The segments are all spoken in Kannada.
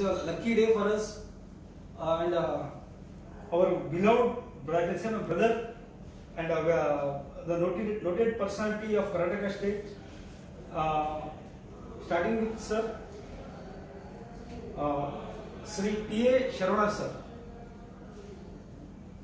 a lucky day for us uh, and uh, our beloved brother, brother and uh, the noted, noted personality of Karnataka state. Uh, starting with sir, uh, Sri T.A. Sharavana sir.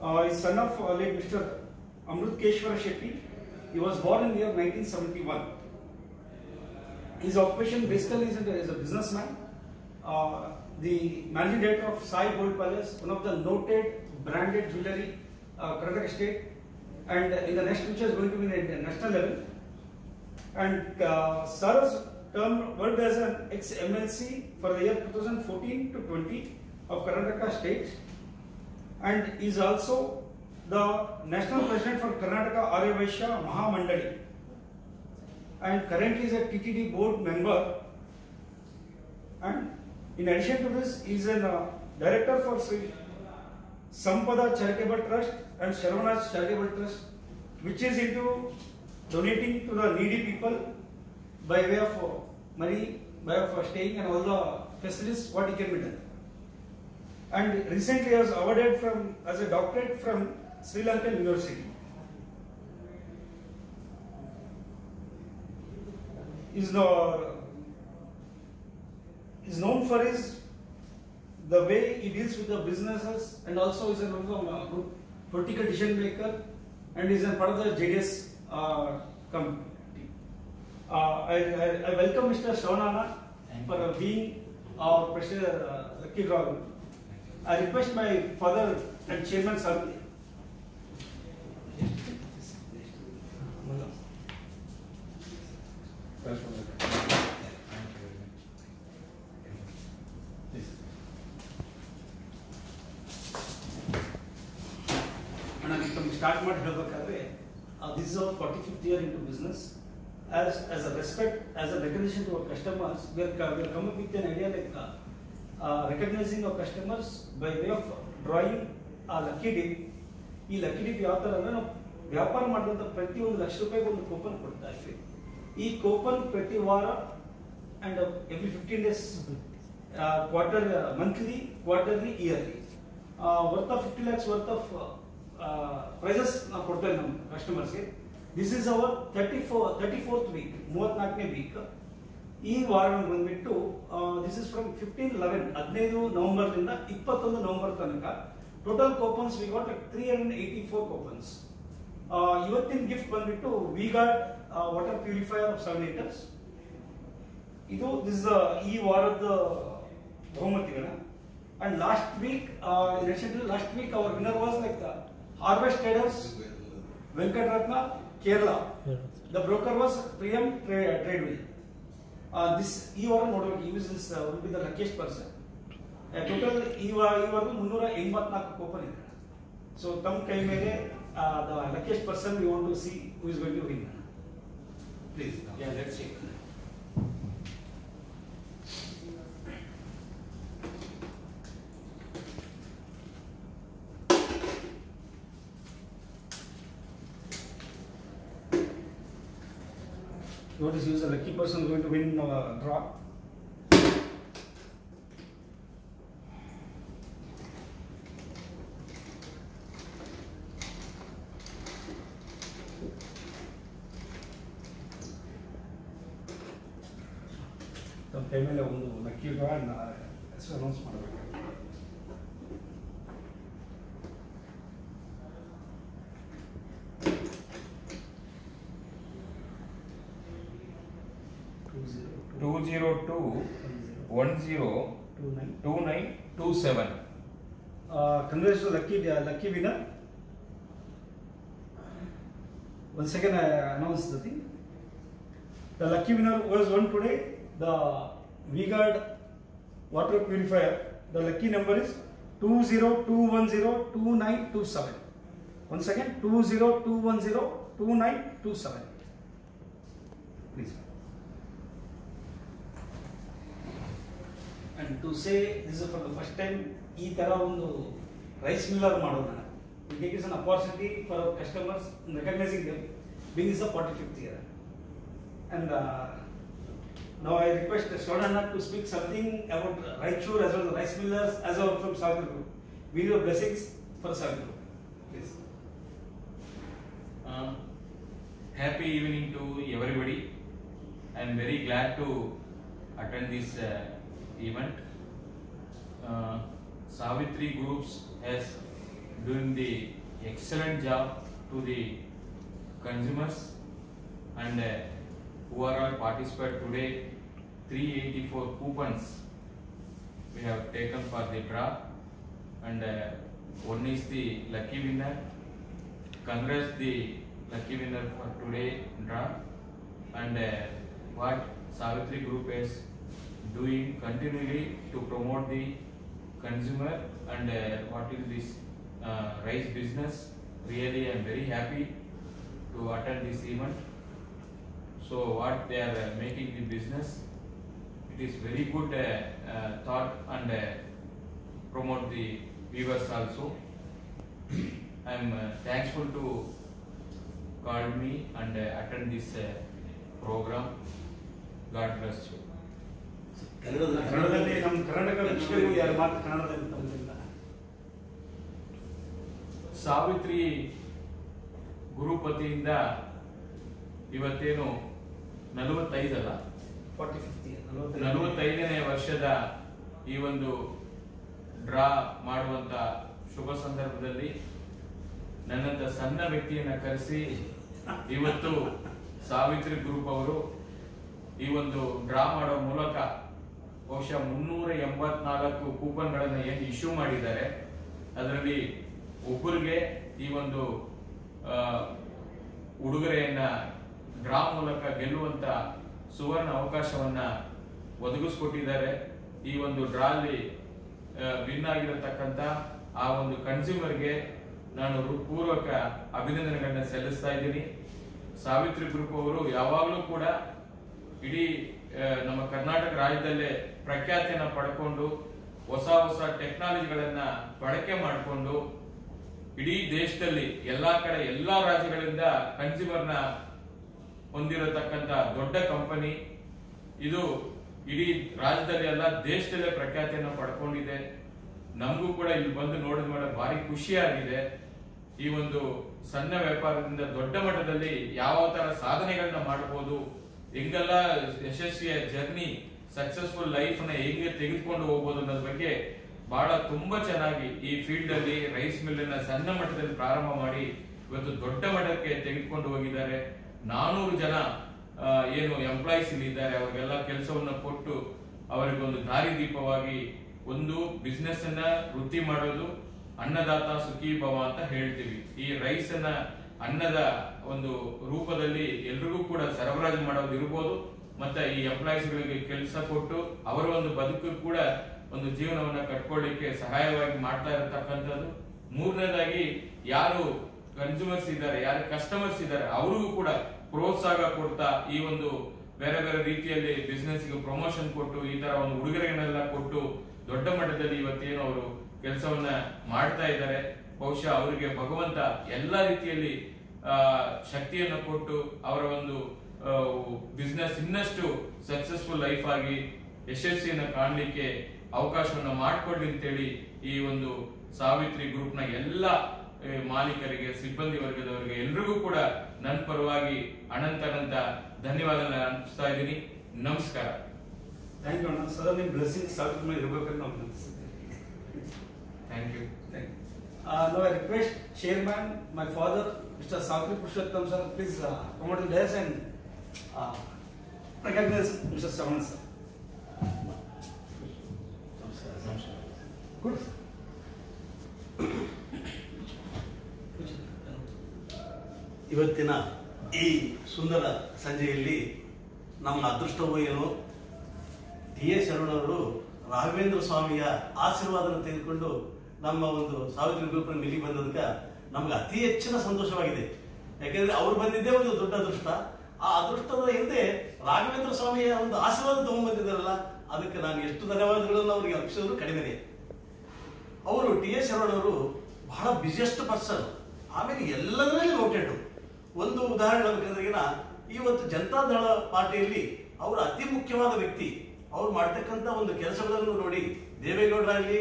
Uh, is son of uh, late Mr. Amrut Keshwara Shetty. He was born in the year 1971. His occupation basically is a, is a businessman. Uh, the managing director of Sai Gold Palace, one of the noted branded jewelry, uh, Karnataka state, and in the next future is going to be the national level. And uh, term worked as an ex-MLC for the year 2014 to 20 of Karnataka state, and is also the national president for Karnataka Arya Mahamandali, and currently is a TTD board member. And in addition to this, he is a uh, director for Sri Sampada Charitable Trust and Sharavana's Charitable Trust, which is into donating to the needy people by way of uh, money, by way of uh, staying and all the facilities what he can be done. And recently I was awarded from as a doctorate from Sri Lankan University. Is no is known for his the way he deals with the businesses and also is a uh, good political decision maker and is a part of the JDS uh, committee. Uh, I, I, I welcome Mr. Shawnana for uh, being our president, uh, lucky draw. I request my father and chairman sir. And I come start ಮಾಡಿ ಹೇಳ್ಬೇಕಾದ್ರೆ this is our 45th year into business. As, as a respect, as a recognition to our customers, we are, co- we are coming with an idea like uh, uh, recognizing our customers by way of drawing a lucky dip. ಈ ಲಕ್ಕಿ ಡಿಪ್ ಯಾವ ಥರ ಅಂದರೆ ನಾವು ವ್ಯಾಪಾರ ಮಾಡಿದಂಥ ಪ್ರತಿಯೊಂದು ಲಕ್ಷ ರೂಪಾಯಿಗೆ ಒಂದು ಕೂಪನ್ ಕೊಡ್ತಾ ಇದ್ವಿ ಈ ಕೂಪನ್ ಪ್ರತಿ ವಾರ and every fifteen days quarter monthly quarterly yearly worth of fifty lakhs worth of prizes ನಾವು ಕೊಡ್ತೇವೆ ನಮ್ಮ ಕಸ್ಟಮರ್ಸ್ಗೆ this is our thirty four thirty fourth week ಮೂವತ್ನಾಲ್ಕನೇ week ಈ ವಾರ ಬಂದ್ಬಿಟ್ಟು this is from fifteen eleven ಹದಿನೈದು ನವೆಂಬರ್ನಿಂದ ಇಪ್ಪತ್ತೊಂದು ನವೆಂಬರ್ ತನಕ total coupons we got three hundred eighty four coupons ಇವತ್ತಿನ ಗಿಫ್ಟ್ ಬಂದ್ಬಿಟ್ಟು we got water purifier of seven litres ಇದು ದಿಸ್ ಈ ವಾರದ ಬಹುಮತಿಗಳ and last week last week our winner was like Harvest Traders Venkataratna Kerala the broker was Priyam trade will this ಈ ವಾರ ನೋಡ್ಬೇಕು use this will be the luckiest person total ಈ ವಾರ ಈ ವಾರದ ಮುನ್ನೂರ ಎಂಬತ್ನಾಲ್ಕು ಕೂಪನ್ ಇದೆ ಸೊ ತಮ್ಮ ಕೈ ಮೇಲೆ the luckiest person we want to see who is going to win please yeah let's see Notice who is the lucky person going to win uh, draw. ನಮ್ಮ ಕೈ ಮೇಲೆ ಒಂದು ಲಕ್ಕಿ ಡ್ರಾ ಹೆಸರು ಅನೌನ್ಸ್ ಮಾಡಬೇಕು zero two one zero two nine two seven congrats lucky lucky winner one second I announce the thing. The lucky winner was won today. The V-Guard water purifier. The lucky number is 202102927. Once again, 202102927. Please. And to say this for the first time ಈ ಥರ ಒಂದು ರೈಸ್ ಮಿಲ್ಲರ್ ಮಾಡೋಣ take is an opportunity for our customers recognizing them being is a forty fifth year and Now I request Shonana to speak something about Raichur as well as rice millers as well from Sagar Group. Video blessings for Sagar Group. Please. Uh, happy evening to everybody. I am very glad to attend this uh, event. Uh, Savitri Groups has doing the excellent job to the consumers and uh, who are all participate today. 384 coupons we have taken for the draw. And uh, one is the lucky winner. Congrats the lucky winner for today draw. And uh, what Savitri Group is doing continually to promote the consumer and uh, what is this uh, rice business. Really I am very happy to attend this event. So what they are uh, making the business it is very good uh, uh, thought and uh, promote the viewers also. I am thankful to call me and attend this program. God bless you ಕನ್ನಡದಲ್ಲಿ ನಮ್ಮ ಕರ್ನಾಟಕ ವೀಕ್ಷಕರಿಗೂ ಯಾರು ಮಾತು ಕನ್ನಡದಲ್ಲಿ ತಂದಿಲ್ಲ ಸಾವಿತ್ರಿ ಗುರುಪತಿಯಿಂದ ಇವತ್ತೇನು ನಲವತ್ತೈದಲ್ಲ? ನಲವತ್ತೈದನೇ ವರ್ಷದ ಈ ಒಂದು ಡ್ರಾ ಮಾಡುವಂತ ಶುಭ ಸಂದರ್ಭದಲ್ಲಿ ನನ್ನಂತ ಸಣ್ಣ ವ್ಯಕ್ತಿಯನ್ನ ಕರೆಸಿ ಇವತ್ತು ಸಾವಿತ್ರಿ ಗ್ರೂಪ್ ಅವರು ಈ ಒಂದು ಡ್ರಾ ಮಾಡೋ ಮೂಲಕ ಬಹುಶಃ ಮುನ್ನೂರ ಎಂಬತ್ನಾಲ್ಕು ಕೂಪನ್ಗಳನ್ನು ಏನು ಇಶ್ಯೂ ಮಾಡಿದ್ದಾರೆ, ಅದರಲ್ಲಿ ಒಬ್ಬರಿಗೆ ಈ ಒಂದು ಉಡುಗೊರೆಯನ್ನ ಡ್ರಾ ಮೂಲಕ ಗೆಲ್ಲುವಂತ ಸುವರ್ಣ ಅವಕಾಶವನ್ನ ಒದಗಿಸ್ಕೊಟ್ಟಿದ್ದಾರೆ. ಈ ಒಂದು ಡ್ರಾಲಿ ವಿನ್ ಆಗಿರತಕ್ಕಂತ ಆ ಒಂದು ಕನ್ಸ್ಯೂಮರ್ಗೆ ನಾನು ಪೂರ್ವಕ ಅಭಿನಂದನೆಗಳನ್ನ ಸಲ್ಲಿಸ್ತಾ ಇದ್ದೀನಿ. ಸಾವಿತ್ರಿ ಗ್ರೂಪ್ ಅವರು ಯಾವಾಗಲೂ ಕೂಡ ಇಡೀ ನಮ್ಮ ಕರ್ನಾಟಕ ರಾಜ್ಯದಲ್ಲೇ ಪ್ರಖ್ಯಾತಿಯನ್ನ ಪಡ್ಕೊಂಡು ಹೊಸ ಹೊಸ ಟೆಕ್ನಾಲಜಿಗಳನ್ನ ಬಳಕೆ ಮಾಡಿಕೊಂಡು ಇಡೀ ದೇಶದಲ್ಲಿ ಎಲ್ಲಾ ಕಡೆ ಎಲ್ಲಾ ರಾಜ್ಯಗಳಿಂದ ಕನ್ಸ್ಯೂಮರ್ನ ಹೊಂದಿರತಕ್ಕಂತ ದೊಡ್ಡ ಕಂಪನಿ ಇದು ಇಡೀ ರಾಜ್ಯದಲ್ಲಿ ಅಲ್ಲ, ದೇಶದಲ್ಲೇ ಪ್ರಖ್ಯಾತಿಯನ್ನು ಪಡ್ಕೊಂಡಿದೆ. ನಮಗೂ ಕೂಡ ಇಲ್ಲಿ ಬಂದು ನೋಡಿದ ಮೇಲೆ ಭಾರಿ ಖುಷಿಯಾಗಿದೆ. ಈ ಒಂದು ಸಣ್ಣ ವ್ಯಾಪಾರದಿಂದ ದೊಡ್ಡ ಮಟ್ಟದಲ್ಲಿ ಯಾವ ತರ ಸಾಧನೆಗಳನ್ನ ಮಾಡಬಹುದು ಹೆಂಗೆಲ್ಲ ಯಶಸ್ವಿಯ ಜರ್ನಿ ಸಕ್ಸಸ್ಫುಲ್ ಲೈಫ್ನ ಹೇಗೆ ತೆಗೆದುಕೊಂಡು ಹೋಗ್ಬೋದು ಅನ್ನೋದ್ರ ಬಗ್ಗೆ ಬಹಳ ತುಂಬಾ ಚೆನ್ನಾಗಿ ಈ ಫೀಲ್ಡ್ ಅಲ್ಲಿ ರೈಸ್ ಮಿಲ್ ಅನ್ನ ಸಣ್ಣ ಮಟ್ಟದಲ್ಲಿ ಪ್ರಾರಂಭ ಮಾಡಿ ಇವತ್ತು ದೊಡ್ಡ ಮಟ್ಟಕ್ಕೆ ತೆಗೆದುಕೊಂಡು ಹೋಗಿದ್ದಾರೆ. ನಾನೂರು ಜನ ಏನು ಎಂಪ್ಲಾಯೀಸ್ ಇಲ್ಲಿ ಇದ್ದಾರೆ. ಅವರಿಗೆಲ್ಲ ಕೆಲಸವನ್ನ ಕೊಟ್ಟು ಅವರಿಗೊಂದು ದಾರಿದೀಪವಾಗಿ ಒಂದು ಬಿಸ್ನೆಸ್ ಅನ್ನ ವೃತ್ತಿ ಮಾಡೋದು ಅನ್ನದಾತ ಸುಖಿ ಭವ ಅಂತ ಹೇಳ್ತೀವಿ. ಈ ರೈಸ್ ಅನ್ನ ಅನ್ನದ ಒಂದು ರೂಪದಲ್ಲಿ ಎಲ್ರಿಗೂ ಕೂಡ ಸರಬರಾಜು ಮಾಡೋದು ಇರ್ಬೋದು. ಮತ್ತೆ ಈ ಎಂಪ್ಲಾಯೀಸ್ ಗಳಿಗೆ ಕೆಲಸ ಕೊಟ್ಟು ಅವರ ಒಂದು ಬದುಕು ಕೂಡ ಒಂದು ಜೀವನವನ್ನ ಕಟ್ಕೊಳ್ಳಿಕ್ಕೆ ಸಹಾಯವಾಗಿ ಮಾಡ್ತಾ ಇರತಕ್ಕಂಥದ್ದು. ಮೂರನೇದಾಗಿ ಯಾರು ಕನ್ಸ್ಯೂಮರ್ಸ್ ಇದ್ದಾರೆ, ಯಾರು ಕಸ್ಟಮರ್ಸ್ ಇದ್ದಾರೆ, ಅವರಿಗೂ ಕೂಡ ಪ್ರೋತ್ಸಾಹ ಕೊಡ್ತಾ ಈ ಒಂದು ಬೇರೆ ಬೇರೆ ರೀತಿಯಲ್ಲಿ ಬಿಸ್ನೆಸ್ಗೆ ಪ್ರಮೋಷನ್ ಕೊಟ್ಟು, ಈ ತರ ಒಂದು ಉಡುಗೊರೆಗಳನ್ನೆಲ್ಲ ಕೊಟ್ಟು ದೊಡ್ಡ ಮಟ್ಟದಲ್ಲಿ ಇವತ್ತೇನು ಅವರು ಕೆಲಸವನ್ನ ಮಾಡ್ತಾ ಇದ್ದಾರೆ. ಬಹುಶಃ ಅವರಿಗೆ ಭಗವಂತ ಎಲ್ಲ ರೀತಿಯಲ್ಲಿ ಶಕ್ತಿಯನ್ನು ಕೊಟ್ಟು ಅವರ ಒಂದು ಬಿಸ್ನೆಸ್ ಇನ್ನಷ್ಟು ಸಕ್ಸಸ್ಫುಲ್ ಲೈಫ್ ಆಗಿ ಯಶಸ್ವಿಯನ್ನು ಕಾಣಲಿಕ್ಕೆ ಅವಕಾಶವನ್ನು ಮಾಡಿಕೊಡ್ಲಿ ಅಂತೇಳಿ ಈ ಒಂದು ಸಾವಿತ್ರಿ ಗ್ರೂಪ್ನ ಎಲ್ಲ ಮಾಲೀಕರಿಗೆ ಸಿಬ್ಬಂದಿ ವರ್ಗದವರಿಗೆ ಎಲ್ರಿಗೂ ಕೂಡ ನನ್ನ ಪರವಾಗಿ ಅನಂತ ಅನಂತ ಧನ್ಯವಾದ ಅನ್ಪಿಸ್ತಾ ಇದ್ದೀನಿ. ನಮಸ್ಕಾರ. ಥ್ಯಾಂಕ್ ಯು ಅಣ್ಣ. ಸದಾ ನಿಮ್ಮ ಬ್ಲೆಸ್ಸಿಂಗ್ ಸಾವಿರ ಮೇಲೆ ಇರಬೇಕಂತ ನಾವು thank you thank you I request chairman my father my Savitri Purushottam sir please sir, days uh, uh, recognize Mr. Savan sir. Good. ಇವತ್ತಿನ ಈ ಸುಂದರ ಸಂಜೆಯಲ್ಲಿ ನಮ್ಮ ಅದೃಷ್ಟವೋ ಏನೋ ಡಿ ಎ ಶರಣರು ರಾಘವೇಂದ್ರ ಸ್ವಾಮಿಯ ಆಶೀರ್ವಾದನ ತೆಗೆದುಕೊಂಡು ನಮ್ಮ ಒಂದು ಸಾವಿತ್ರಿ ಗ್ರೂಪ್ನ ಮಿಲಿ ಬಂದದಕ್ಕೆ ನಮ್ಗೆ ಅತಿ ಹೆಚ್ಚಿನ ಸಂತೋಷವಾಗಿದೆ ಯಾಕೆಂದ್ರೆ ಅವ್ರು ಬಂದಿದ್ದೇ ಒಂದು ದೊಡ್ಡ ಅದೃಷ್ಟ ಆ ಅದೃಷ್ಟದ ಹಿಂದೆ ರಾಘವೇಂದ್ರ ಸ್ವಾಮಿಯ ಒಂದು ಆಶೀರ್ವಾದ ತಗೊಂಡ್ಬಂದಿದ್ದಾರಲ್ಲ, ಅದಕ್ಕೆ ನಾನು ಎಷ್ಟು ಧನ್ಯವಾದಗಳನ್ನು ಅವರಿಗೆ ಅರ್ಪಿಸಿದ್ರು ಕಡಿಮೆನೆ. ಅವರು ಟಿ ಎಸ್ ಅವರು ಬಹಳ ಬಿಸಿಯೆಸ್ಟ್ ಪರ್ಸನ್ ಆಮೇಲೆ ಎಲ್ಲದರಲ್ಲಿ ನೋಟೆಡ್ ಒಂದು ಉದಾಹರಣೆ ಹೇಳ್ಬೇಕಂದ್ರೆಗಿನ ಇವತ್ತು ಜನತಾದಳ ಪಾರ್ಟಿಯಲ್ಲಿ ಅವರು ಅತಿ ಮುಖ್ಯವಾದ ವ್ಯಕ್ತಿ. ಅವ್ರು ಮಾಡ್ತಕ್ಕಂಥ ಒಂದು ಕೆಲಸಗಳನ್ನು ನೋಡಿ ದೇವೇಗೌಡರಾಗಲಿ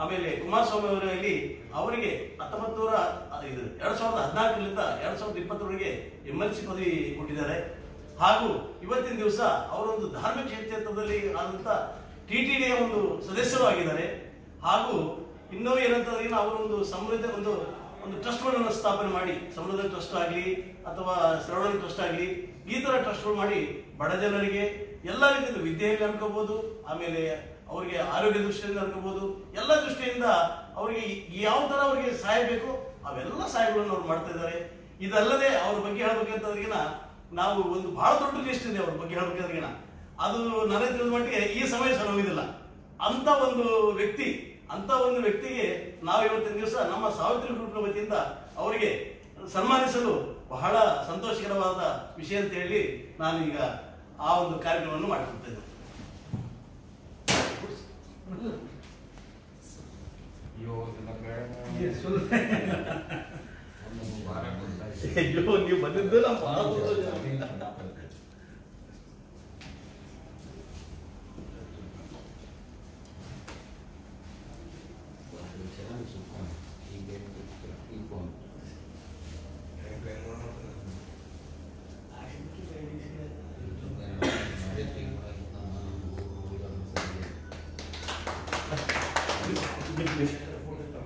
ಆಮೇಲೆ ಕುಮಾರಸ್ವಾಮಿ ಅವರಾಗಲಿ ಅವರಿಗೆ ಹತ್ತೊಂಬತ್ತು ನೂರ ಎರಡ್ ಸಾವಿರದ ಹದಿನಾಲ್ಕರಿಂದ ಎರಡ್ ಸಾವಿರದ ಇಪ್ಪತ್ತರವರೆಗೆ ಎಂ ಎಲ್ ಸಿ ಪದವಿ ಕೊಟ್ಟಿದ್ದಾರೆ. ಹಾಗೂ ಇವತ್ತಿನ ದಿವಸ ಅವರೊಂದು ಧಾರ್ಮಿಕ ಕ್ಷೇತ್ರದಲ್ಲಿ ಆದಂತ ಟಿ ಟಿ ಡಿಯ ಒಂದು ಸದಸ್ಯರು ಆಗಿದ್ದಾರೆ. ಹಾಗೂ ಇನ್ನೂ ಏನಂತಂದ್ರೆ ಅವರೊಂದು ಸಮೃದ್ಧ ಒಂದು ಒಂದು ಟ್ರಸ್ಟ್ಗಳನ್ನು ಸ್ಥಾಪನೆ ಮಾಡಿ, ಸಮೃದ್ಧ ಟ್ರಸ್ಟ್ ಆಗಲಿ ಅಥವಾ ಶ್ರವಣ ಟ್ರಸ್ಟ್ ಆಗಲಿ ಈ ಥರ ಟ್ರಸ್ಟ್ಗಳು ಮಾಡಿ ಬಡ ಜನರಿಗೆ ಎಲ್ಲ ರೀತಿಯಿಂದ ವಿದ್ಯೆಯಲ್ಲಿ ಅನ್ಕೋಬಹುದು ಆಮೇಲೆ ಅವರಿಗೆ ಆರೋಗ್ಯ ದೃಷ್ಟಿಯಿಂದ ಅನ್ಕೋಬಹುದು ಎಲ್ಲ ದೃಷ್ಟಿಯಿಂದ ಅವರಿಗೆ ಯಾವ ತರ ಅವರಿಗೆ ಸಹಾಯ ಬೇಕು ಅವೆಲ್ಲ ಸಹಾಯಗಳನ್ನು ಅವ್ರು ಮಾಡ್ತಾ ಇದ್ದಾರೆ. ಇದಲ್ಲದೆ ಅವ್ರ ಬಗ್ಗೆ ಹೇಳ್ಬೇಕಂತದ್ರಿಗಿನ ನಾವು ಒಂದು ಬಹಳ ದೊಡ್ಡ ಲಿಸ್ಟ್ ಇದೆ ಅವ್ರ ಬಗ್ಗೆ ಹೇಳ್ಬೇಕಂದ್ರಿಗಿನ ಅದು ನನಗೆ ತಿಳಿದ ಮಟ್ಟಿಗೆ ಈ ಸಮಯ ಸರೋಗಿದಿಲ್ಲ ಅಂತ ಒಂದು ವ್ಯಕ್ತಿ, ಅಂತ ಒಂದು ವ್ಯಕ್ತಿಗೆ ನಾವು ಇವತ್ತಿನ ದಿವಸ ನಮ್ಮ ಸಾವಿತ್ರಿ ಗ್ರೂಪ್ನ ವತಿಯಿಂದ ಅವರಿಗೆ ಸನ್ಮಾನಿಸಲು ಬಹಳ ಸಂತೋಷಕರವಾದ ವಿಷಯ ಅಂತ ಹೇಳಿ ನಾನೀಗ ಆ ಒಂದು ಕಾರ್ಯಕ್ರಮವನ್ನು ಮಾಡಿಕೊಡ್ತೇನೆ ಅಯ್ಯೋ ಇದೆಲ್ಲ ಬೇಡ ಒಂದೊಂದು ವಾರ ಕೊಡ್ತಾ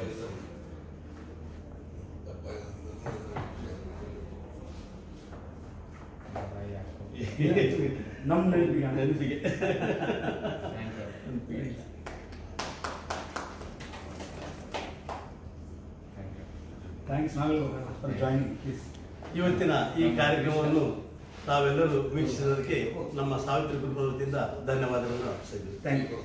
ಇದ್ದೀನಿ. ಅಯ್ಯೋ ನೀವು ಬಂದಿದ್ದು ನಮ್ಮ ಬಹಳ ಸಂತೋಷ. ನಮ್ಮ ನೆನಪಿಗೆ ನೆನಪಿಗೆ ಥ್ಯಾಂಕ್ಸ್ ಫಾರ್ ಜಾಯಿನಿಂಗ್ ಪ್ಲೀಸ್ ಇವತ್ತಿನ ಈ ಕಾರ್ಯಕ್ರಮವನ್ನು ತಾವೆಲ್ಲರೂ ವೀಕ್ಷಿಸಿದ್ದಕ್ಕೆ ನಮ್ಮ ಸಾವಿತ್ರಿ ವತಿಯಿಂದ ಧನ್ಯವಾದಗಳನ್ನು ಅರ್ಪಿಸಿದ್ದೀವಿ ಥ್ಯಾಂಕ್ ಯು